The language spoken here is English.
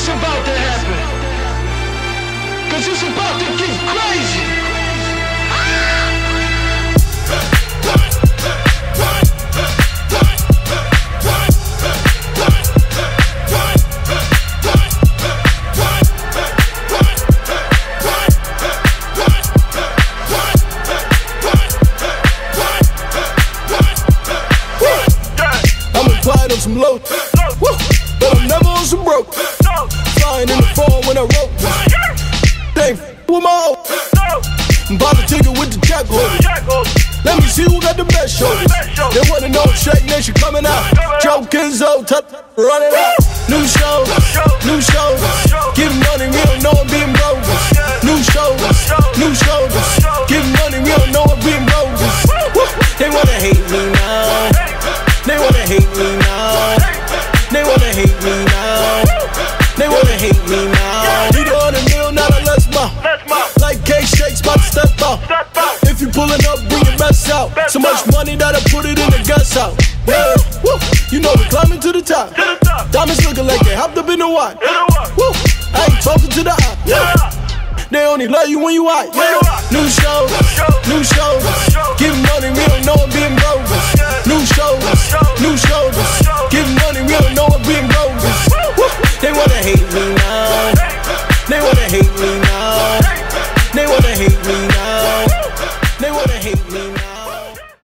what's about to happen. Cause it's about to get crazy. I'm applied on some low, but I'm never on some broke. Hoe. Bought a ticket with the jack. Let me see who got the best shoulders. They wanna know Shake Nation coming out. Joe Kenzo, run it out. New shows, new shows. Give money, we don't know I'm being bogus. New shows, new shoulders. Give money, we don't know I'm being bogus. They wanna hate me now. They wanna hate me now. They wanna hate me now. They wanna hate me now. bust out. So much money that I put it in the guts out. Yeah. Woo. You know we climbing to the top. Diamonds looking like they hopped up in the watch. Woo. I ain't talking to the op. Yeah. They only love you when you out. Yeah. New shows, new shows. Give money, we don't know I'm being broke. New shows, new shows. Give money, we don't know I'm being broke. They wanna hate me now. They wanna hate me now. They wanna hate me now. They wanna hate me now.